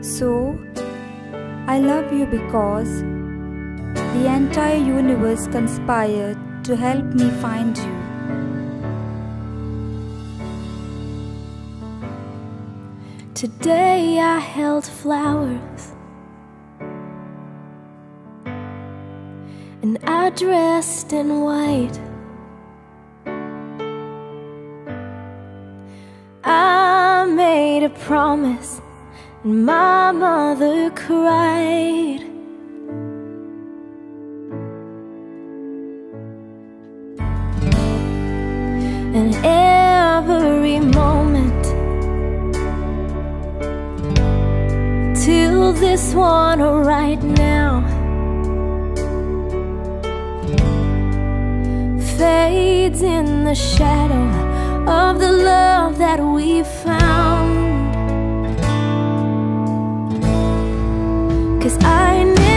So, I love you because the entire universe conspired to help me find you. Today I held flowers and I dressed in white. I made a promise and my mother cried. And every moment till this one right now fades in the shadow of the love that we found. Cause I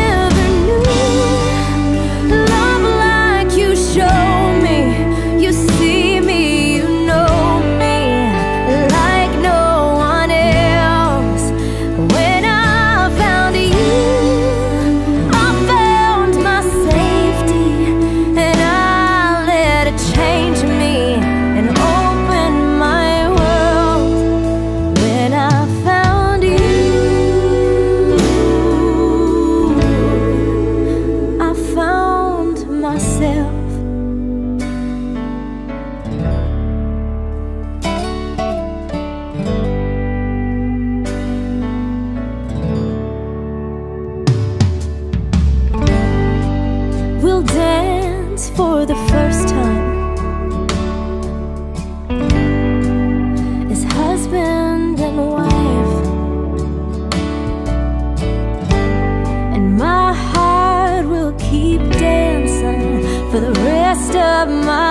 Dance for the first time. As husband and wife, and my heart will keep dancing for the rest of my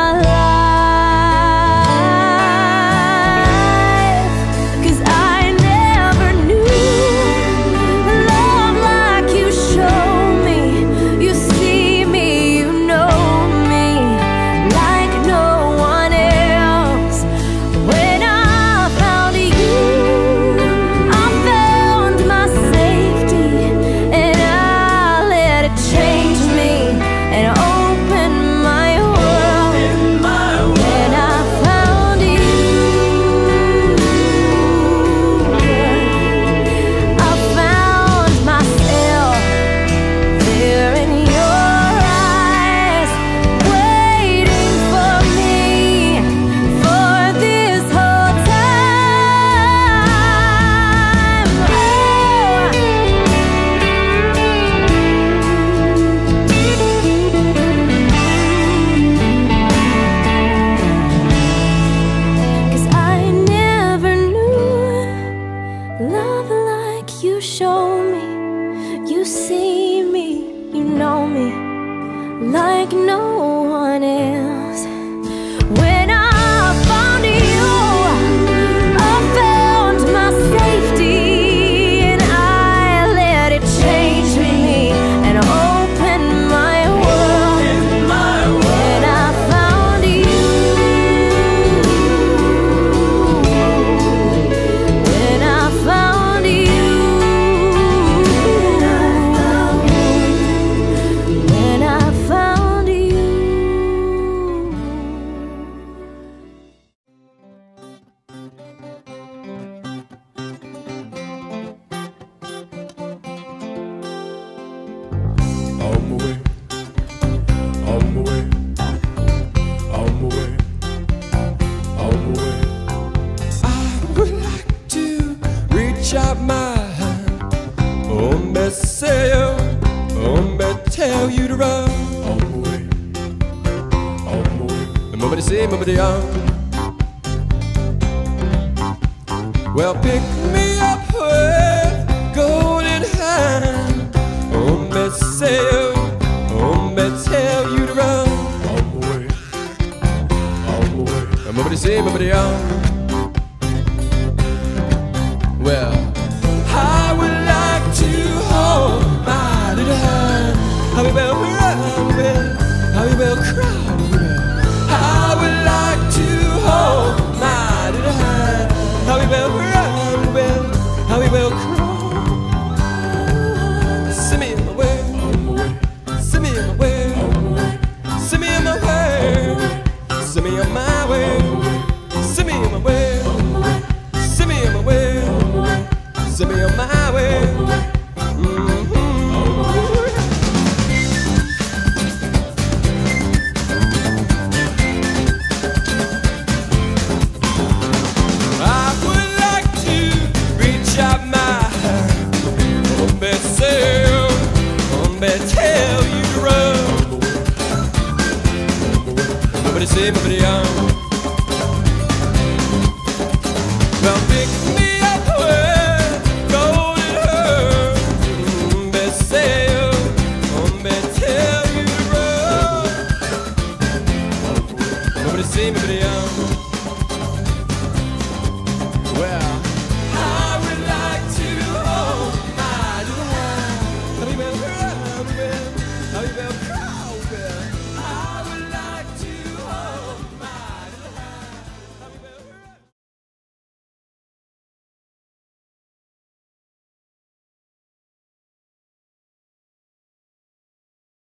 me. You see me, you know me like no one else. Well, pick me up with golden hand. Oh, me say, oh, me tell you to run. On my way, on my way. And nobody say, on. Tell you to run. Nobody say, nobody